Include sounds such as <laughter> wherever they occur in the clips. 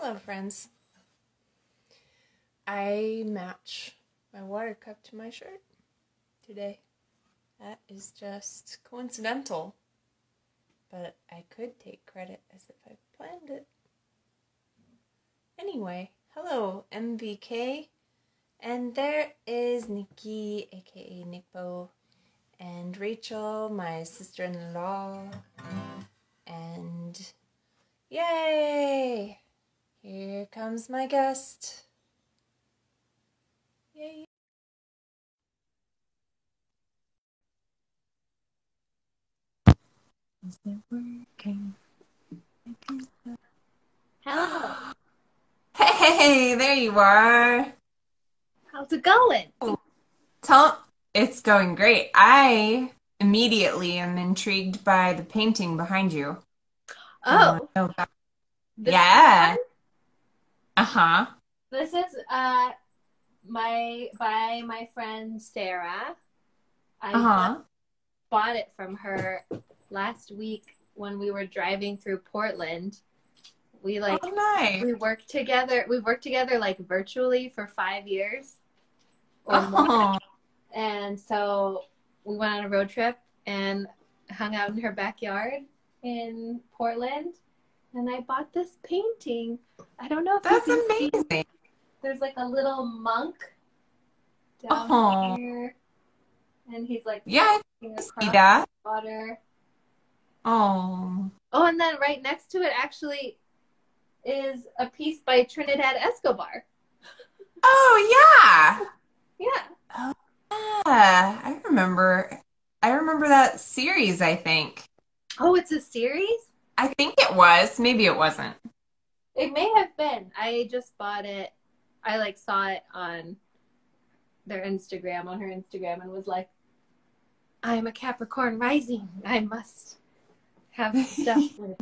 Hello, friends. I match my water cup to my shirt today. That is just coincidental, but I could take credit as if I planned it. Anyway, hello, MVK. And there is Nikki, aka Nikbo, and Rachel, my sister in law. And yay! Here comes my guest. Yay! Is it working? Hello. Hey, there you are. How's it going? Tell it's going great. I immediately am intrigued by the painting behind you. Oh, um, this yeah. one? Uh huh. This is uh my by my friend Sarah. I Uh huh. bought it from her last week when we were driving through Portland. We like Oh, nice. we worked together. We worked together like virtually for five years. Oh, And so we went on a road trip and hung out in her backyard in Portland. And I bought this painting. I don't know if that's can see. amazing. There's like a little monk down Oh. here. And he's like Yeah, see that. water. Oh, Oh, and then right next to it actually is a piece by Trinidad Escobar. <laughs> oh Yeah. yeah. Oh, yeah, I remember. I remember that series. I think. Oh, it's a series? I think it was. Maybe it wasn't. It may have been. I just bought it. I like saw it on their Instagram, on her Instagram, and was like, I'm a Capricorn rising. I must have stuff <laughs> with,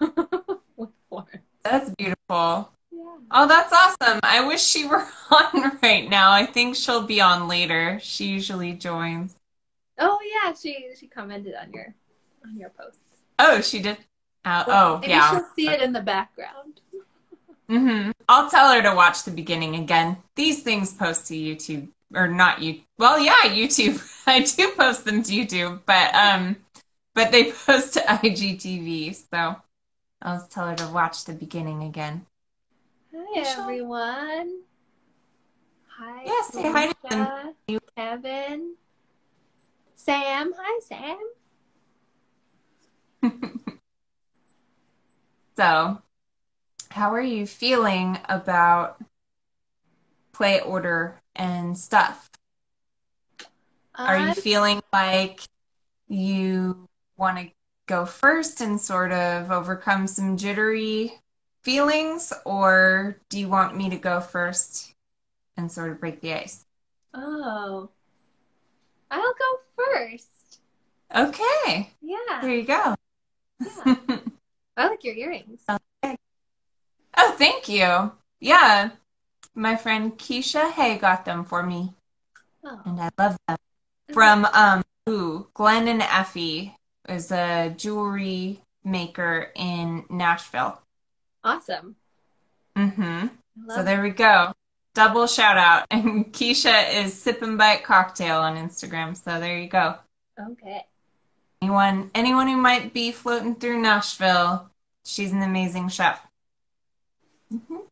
<laughs> with horns. That's beautiful. Yeah. Oh, that's awesome. I wish she were <laughs> on right now. I think she'll be on later. She usually joins. Oh yeah, she she commented on your on your post. Oh, she did. Uh, oh, Maybe yeah. she'll see it in the background. hmm I'll tell her to watch the beginning again. These things post to YouTube or not you. Well, yeah, YouTube. <laughs> I do post them to YouTube, but um, but they <laughs> post to IGTV. So I'll tell her to watch the beginning again. Hi everyone. Hi. Yeah, say hi to Kevin. Sam. Hi Sam. <laughs> So, how are you feeling about play order and stuff? Are you feeling like you want to go first and sort of overcome some jittery feelings, or do you want me to go first and sort of break the ice? Oh. I'll go first. Okay, Yeah. there you go. Yeah. I like your earrings. Oh, thank you. Yeah, my friend Keisha Hay got them for me, Oh. and I love them. From um, ooh, Glenn and Effie is a jewelry maker in Nashville. Awesome. Mm-hmm. So there we go. Double shout out. <laughs> And Keisha is Sip and Bite Cocktail on Instagram. So there you go. Okay. Anyone anyone who might be floating through Nashville, she's an amazing chef. Mhm.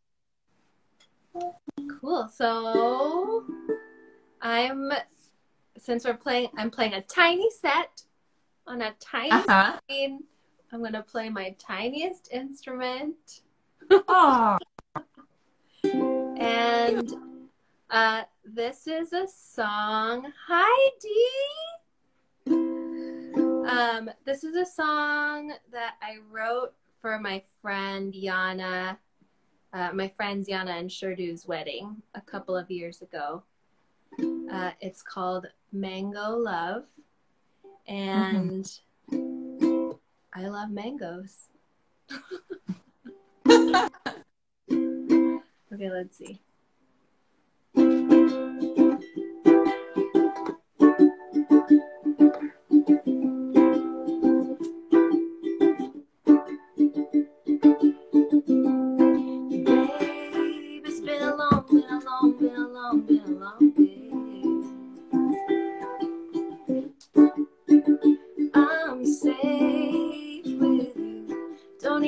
Cool. So I'm since we're playing I'm playing a tiny set on a tiny Uh-huh. screen. I'm gonna play my tiniest instrument. Oh, <laughs> And uh, this is a song. Hi, Dee. Um, this is a song that I wrote for my friend Yana, uh, my friends Yana and Sherdu's wedding a couple of years ago. Uh, it's called Mango Love, and I love mangoes. <laughs> Okay, let's see.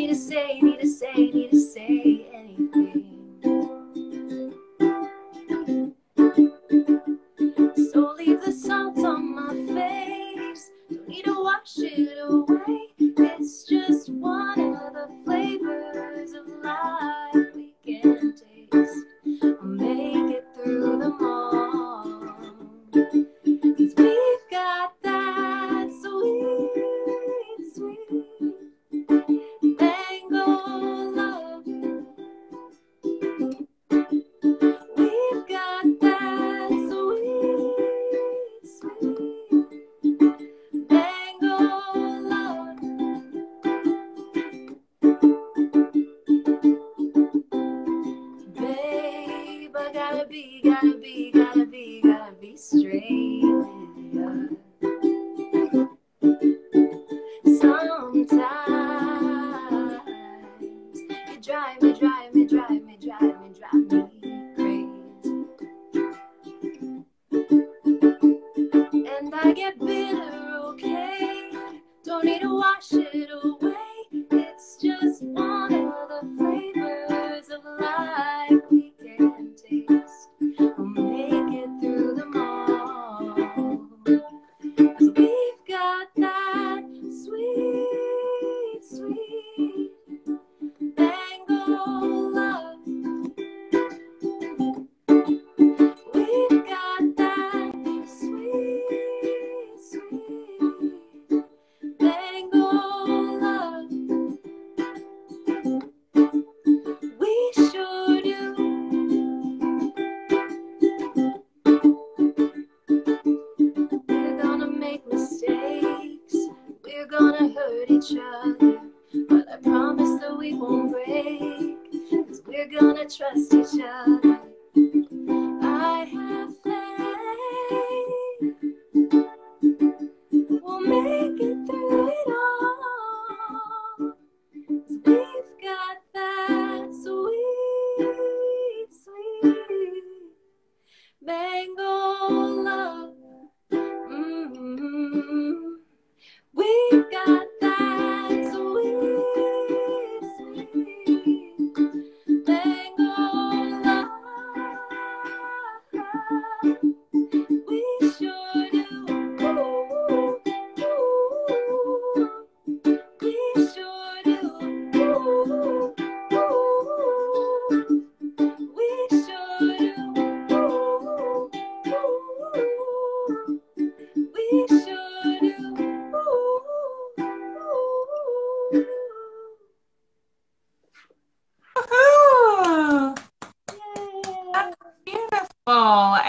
Need to say, need to say, need to say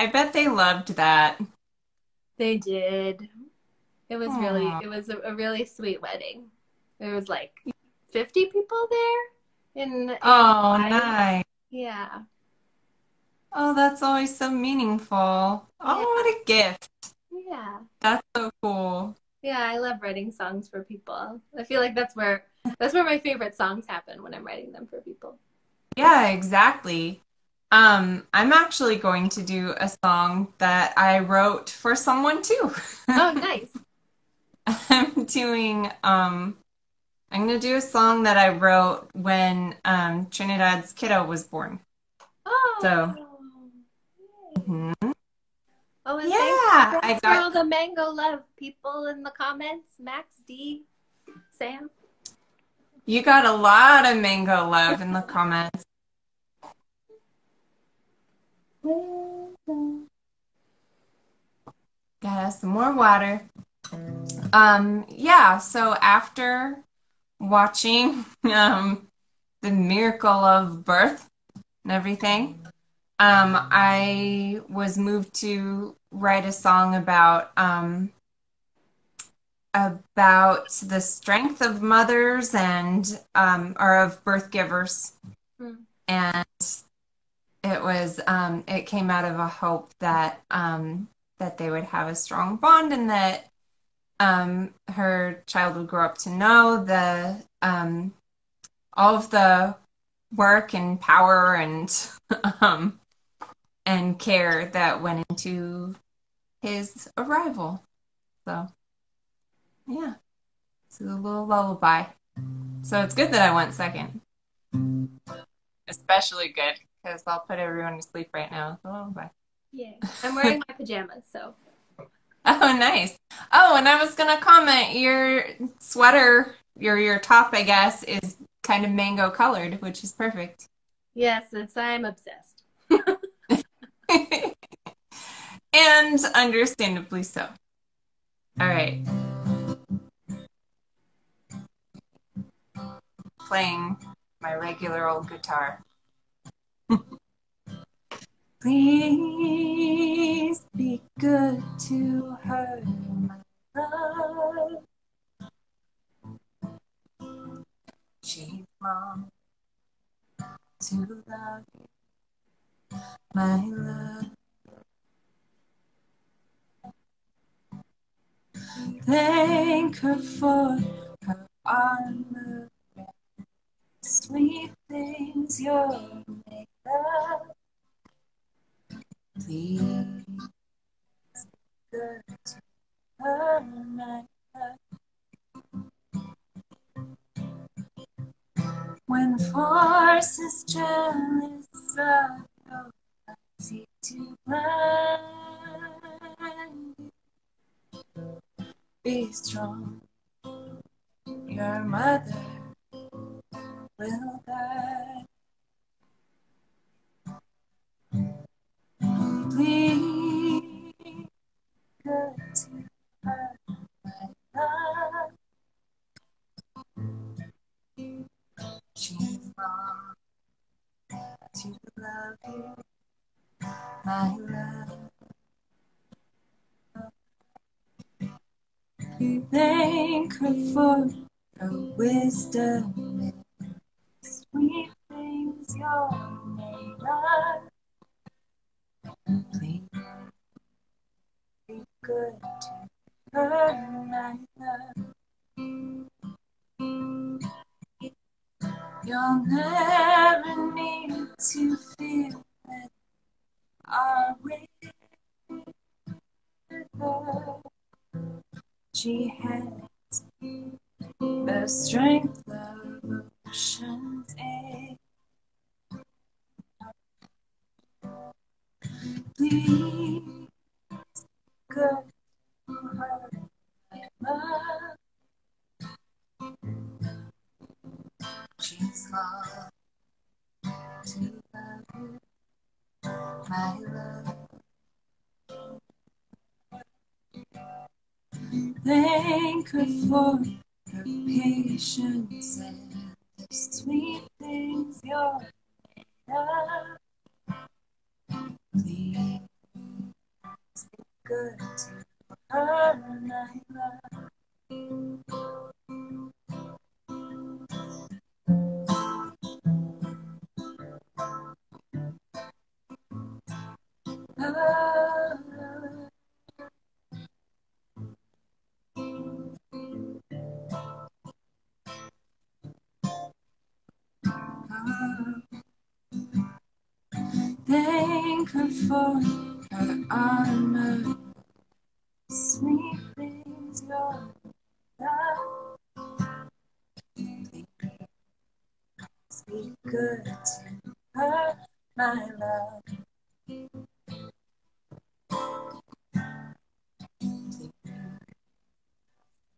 I bet they loved that. They did. It was really, it was a, a really sweet wedding. There was like 50 people there. In, in Oh, Hawaii. nice. Yeah. Oh, that's always so meaningful. Oh, what a gift. Yeah. That's so cool. Yeah, I love writing songs for people. I feel like that's where that's where my favorite songs happen when I'm writing them for people. Yeah, exactly. Um, I'm actually going to do a song that I wrote for someone too. Oh, <laughs> nice. I'm doing um I'm gonna do a song that I wrote when um Trinidad's kiddo was born. Oh. So-. Mhm. Oh, and Yeah, thanks, I thanks for got- all the mango love people in the comments. Max D, Sam. You got a lot of mango love in the comments. Got us some more water. Um, yeah, so after watching <laughs> um, the miracle of birth and everything, um, I was moved to write a song about um, about the strength of mothers and um, or of birth givers, Hmm. and it was um, it came out of a hope that um, that they would have a strong bond and that um, her child would grow up to know the um, all of the work and power and <laughs> um, and care that went into his arrival. So, yeah. It's a little lullaby. So it's good that I went second. Especially good because I'll put everyone to sleep right now a lullaby. Oh, yeah. I'm wearing my pajamas, so. <laughs> Oh, nice. Oh, and I was gonna comment your sweater, your your top, I guess, is kind of mango colored, which is perfect. Yes, it's I'm obsessed. <laughs> and understandably so. All right. Playing my regular old guitar. Please be good to her, my love. She's long to love my love. Thank her for her armor, sweet things you're Be good to my. When force is jealous of your ability to blind be strong. Thank her for her wisdom She has the strength of ocean's edge. Please, Thank her for her armor,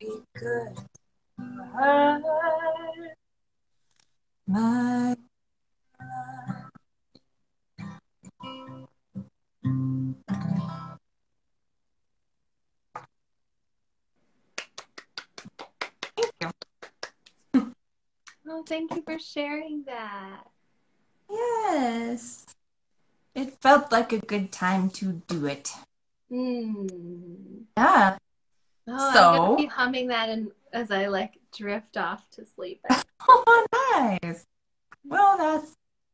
Be good to her, my. Thank you. Oh, thank you for sharing that. Yes. It felt like a good time to do it. Hmm. Yeah. Oh, So- I'm gonna be humming that and as I like drift off to sleep. <laughs> Oh, nice. Well, that's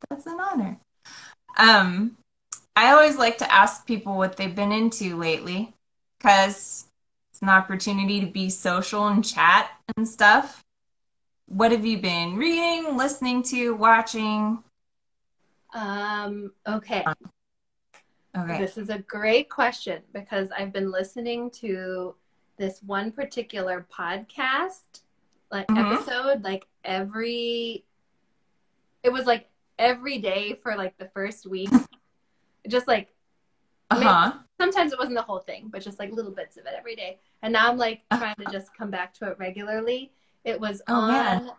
that's an honor. Um, I always like to ask people what they've been into lately, because it's an opportunity to be social and chat and stuff. What have you been reading, listening to, watching? Um, okay. Okay. This is a great question because I've been listening to this one particular podcast like Mhm. episode like every it was like every day for like the first week just like Uh-huh. sometimes it wasn't the whole thing but just like little bits of it every day and now i'm like Uh-huh. trying to just come back to it regularly it was Oh, on man.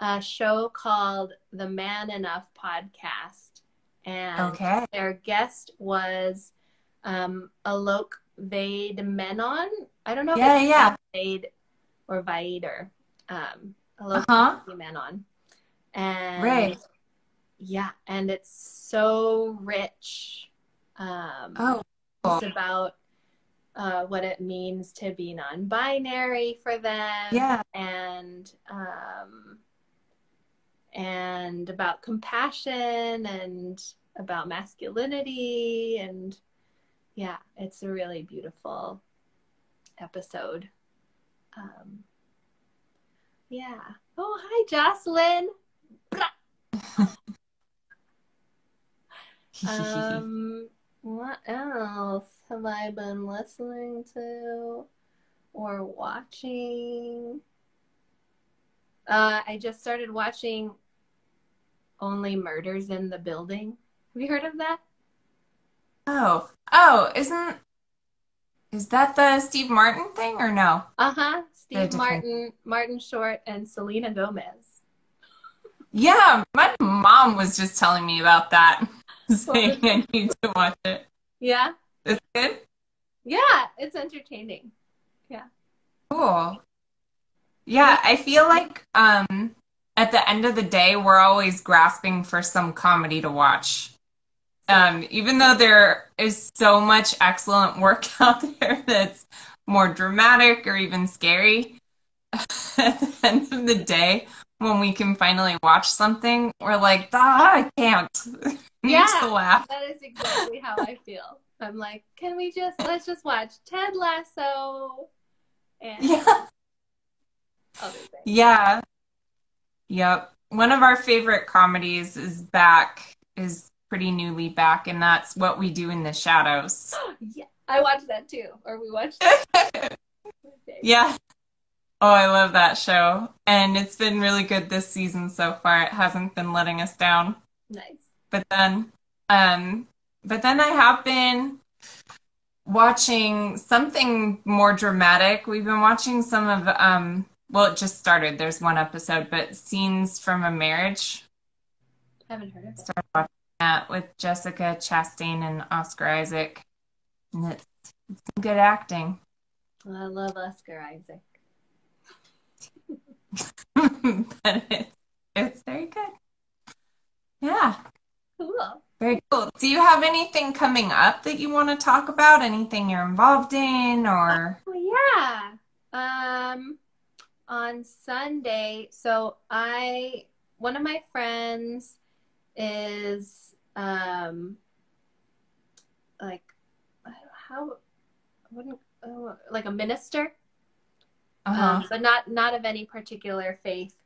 a show called the man enough podcast and Okay. their guest was um alok Vaid menon i don't know if Yeah, it's yeah. vade or vader um alok Uh-huh. Menon. And Right. yeah, and it's so rich. Um Oh, cool. it's about uh what it means to be non-binary for them Yeah. and um and about compassion and about masculinity and yeah, it's a really beautiful episode. Um yeah. Oh, hi Jocelyn. <laughs> Um, what else have I been listening to or watching? Uh, I just started watching Only Murders in the Building. Have you heard of that? oh. Oh, isn't is that the Steve Martin thing or no? Uh huh. Steve. Martin, Martin Short, and Selena Gomez. Yeah, my mom was just telling me about that. <laughs> Saying I need to watch it. Yeah, It's good? yeah, it's entertaining. Yeah. Cool. Yeah, I feel like um at the end of the day we're always grasping for some comedy to watch. Um, even though there is so much excellent work <laughs> out there that's more dramatic or even scary, <laughs> at the end of the day, when we can finally watch something, we're like, ah, I can't. <laughs> Yeah. used to laugh. That is exactly how I feel. I'm like, can we just let's just watch Ted Lasso and Yeah. other things. Yeah. Yep. One of our favorite comedies is back, is pretty newly back, and that's What We Do in the Shadows. <gasps> yeah, I watched that too, or we watched. <laughs> That. Yeah. Oh, I love that show. And it's been really good this season so far. It hasn't been letting us down. nice. But then um but then I have been watching something more dramatic. We've been watching some of um well, it just started. There's one episode, but Scenes from a Marriage. Haven't heard of it. That with Jessica Chastain and Oscar Isaac. And it's, it's some good acting. Well, I love Oscar Isaac. <laughs> but it's, it's very good. Yeah, Cool. very cool. Do you have anything coming up that you want to talk about? Anything you're involved in or? Well, yeah. Um, on Sunday, so I one of my friends is um like how wouldn't oh, like a minister, Uh-huh. um, but not not of any particular faith,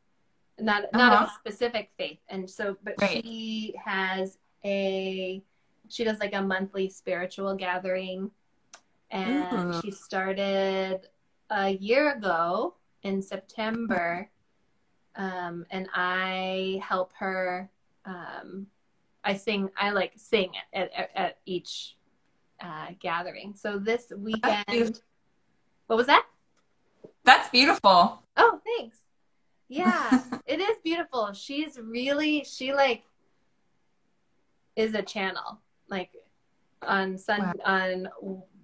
not not Uh-huh. a specific faith. And so, but Right. she has a she does like a monthly spiritual gathering, and Ooh. she started a year ago in September, um, and I help her. Um, I sing. I like sing at at, at each uh, gathering. So this weekend, what was that? That's beautiful. Oh, thanks. <laughs> Yeah, it is beautiful. She's really she like is a channel. Like on sun on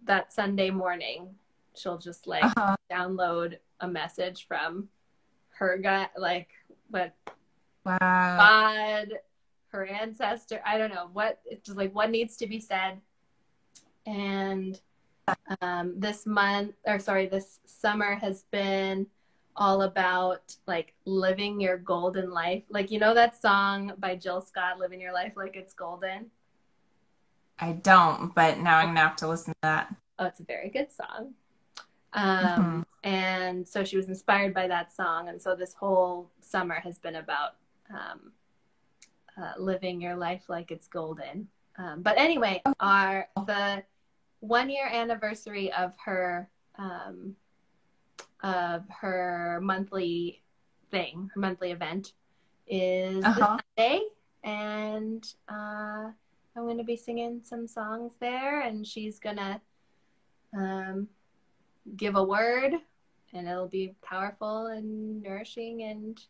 that Sunday morning, she'll just like Uh-huh. download a message from her gut, like what Wow. God, her ancestor. I don't know what it's just like what needs to be said. And um, this month, or sorry, this summer has been all about like living your golden life. Like you know that song by Jill Scott, "Living Your Life Like It's Golden." I don't, but now I'm gonna have to listen to that. Oh, it's a very good song. Um, And so she was inspired by that song. And so this whole summer has been about um, uh, living your life like it's golden. Um, but anyway, our the one year anniversary of her um, of her monthly thing, her monthly event, is Uh-huh. Sunday, and uh, I'm going to be singing some songs there, and she's gonna um, give a word, and it'll be powerful and nourishing, and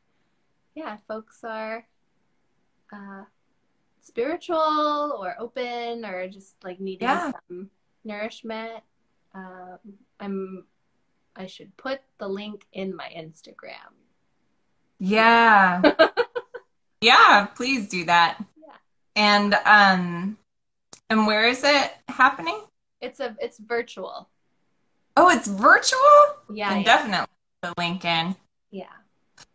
yeah, folks are uh, spiritual or open or just like needing Yeah. some nourishment. Um, I'm. I should put the link in my Instagram. Yeah. <laughs> yeah, please do that. Yeah. And um and where is it happening? It's a. It's virtual. Oh, it's virtual? Yeah. Yeah. definitely put the link in. yeah.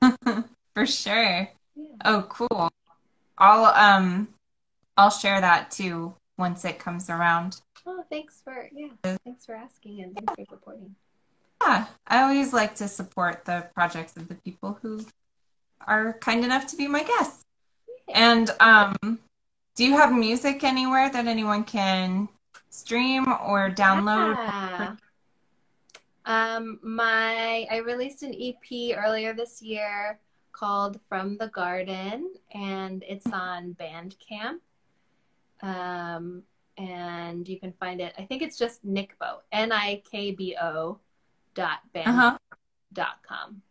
<laughs> For sure. Yeah. Oh, cool. I'll um I'll share that too once it comes around. Oh, thanks for yeah. Thanks for asking and thanks for supporting. Yeah, I always like to support the projects of the people who are kind enough to be my guests. And um, do you have music anywhere that anyone can stream or download? Yeah. Um, my I released an EP earlier this year called From the Garden, and it's on Bandcamp. Um, and you can find it. I think it's just Nikbo, N I K B O dot band Uh-huh. dot com.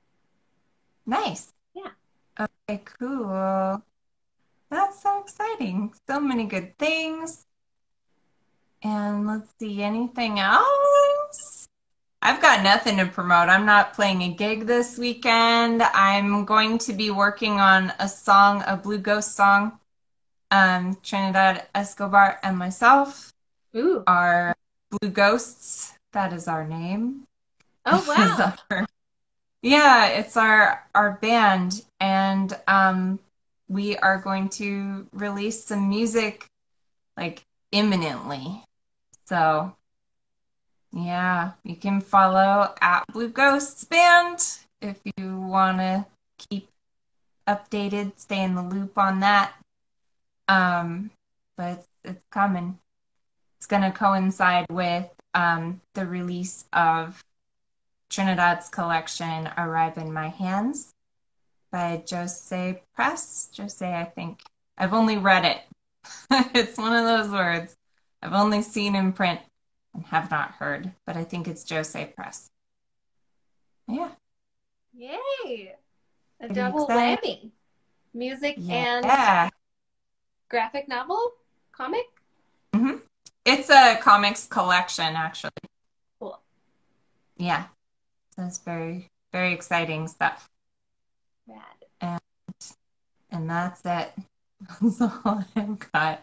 Nice. Yeah. Okay, cool. That's so exciting. So many good things. And let's see, anything else? I've got nothing to promote. I'm not playing a gig this weekend. I'm going to be working on a song, a Blue Ghost song. Um, Trinidad Escobar and myself Ooh! are Blue Ghosts. That is our name. Oh <laughs> wow! our- yeah, it's our our band, and um, we are going to release some music like imminently. So, yeah, you can follow at Blue Ghosts Band if you want to keep updated, stay in the loop on that. Um, but it's, coming. It's going to coincide with um, the release of Trinidad's collection Arrive in My Hands by Jose Press. Jose, I think. I've only read it. <laughs> it's one of those words I've only seen in print and have not heard, but I think it's Jose Press. Yeah. Yay! A Pretty double exciting. whammy. Music and graphic novel, comic. hmm It's a comics collection, actually. Cool. Yeah. So it's very, very exciting stuff. Rad. And that's it. <laughs> That's all I've got.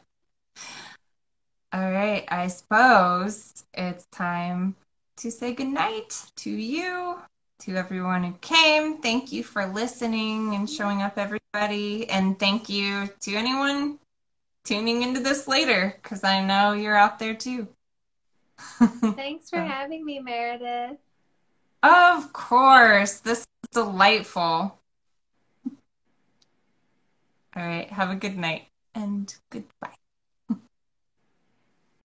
All right, I suppose it's time to say goodnight to you, to everyone who came. Thank you for listening and showing up, everybody. And thank you to anyone tuning into this later, because I know you're out there too. <laughs> Thanks for having me, Meredith. Of course, this is delightful. All right, have a good night and goodbye.